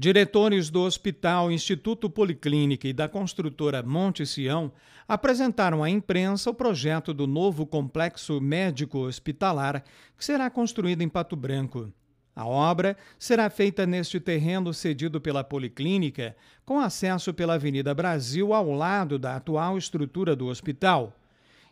Diretores do Hospital Instituto Policlínica e da construtora Monte Sião apresentaram à imprensa o projeto do novo complexo médico hospitalar que será construído em Pato Branco. A obra será feita neste terreno cedido pela Policlínica, com acesso pela Avenida Brasil ao lado da atual estrutura do hospital.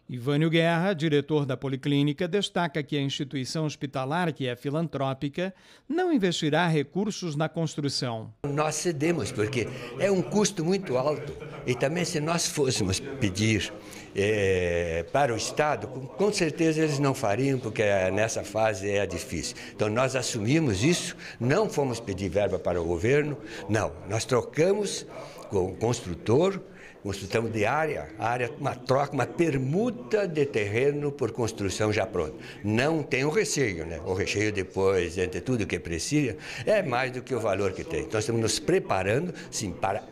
Ivânio Guerra, diretor da Policlínica, destaca que a instituição hospitalar, que é filantrópica, não investirá recursos na construção. Nós cedemos, porque é um custo muito alto. E também, se nós fôssemos pedir é, para o Estado, com certeza eles não fariam, porque nessa fase é difícil. Então, nós assumimos isso, não fomos pedir verba para o governo, não. Nós trocamos com o construtor construção de área, área, uma troca, uma permuta de terreno por construção já pronta. Não tem o recheio, né? O recheio depois, entre tudo que precisa, é mais do que o valor que tem. Então estamos nos preparando, sim, para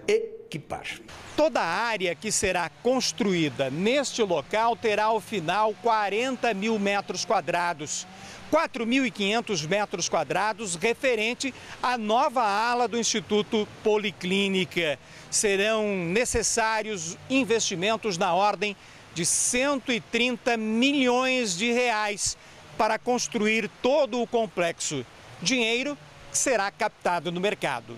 equipar. Toda a área que será construída neste local terá ao final 40 mil metros quadrados. 4.500 metros quadrados referente à nova ala do Instituto Policlínica. Serão necessários investimentos na ordem de 130 milhões de reais para construir todo o complexo. Dinheiro que será captado no mercado.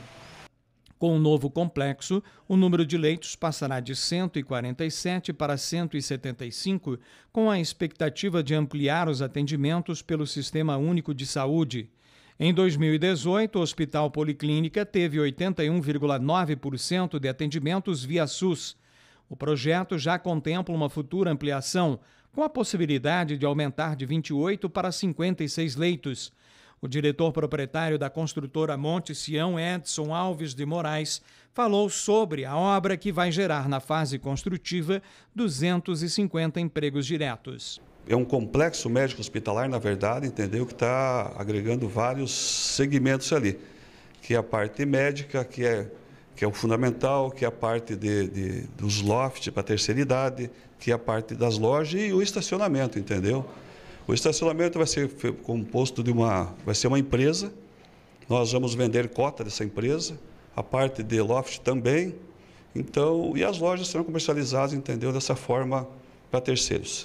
Com o novo complexo, o número de leitos passará de 147 para 175, com a expectativa de ampliar os atendimentos pelo Sistema Único de Saúde. Em 2018, o Hospital Policlínica teve 81,9% de atendimentos via SUS. O projeto já contempla uma futura ampliação, com a possibilidade de aumentar de 28 para 56 leitos. O diretor proprietário da construtora Monte Sião, Edson Alves de Moraes, falou sobre a obra que vai gerar na fase construtiva 250 empregos diretos. É um complexo médico hospitalar, na verdade, entendeu? Que está agregando vários segmentos ali, que é a parte médica, que é que é o fundamental, que é a parte de, de dos lofts para terceira idade, que é a parte das lojas e o estacionamento, entendeu? O estacionamento vai ser composto de uma, vai ser uma empresa. Nós vamos vender cota dessa empresa, a parte de loft também. Então, e as lojas serão comercializadas, entendeu, dessa forma para terceiros.